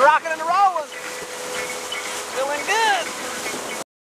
Rocking and rolling.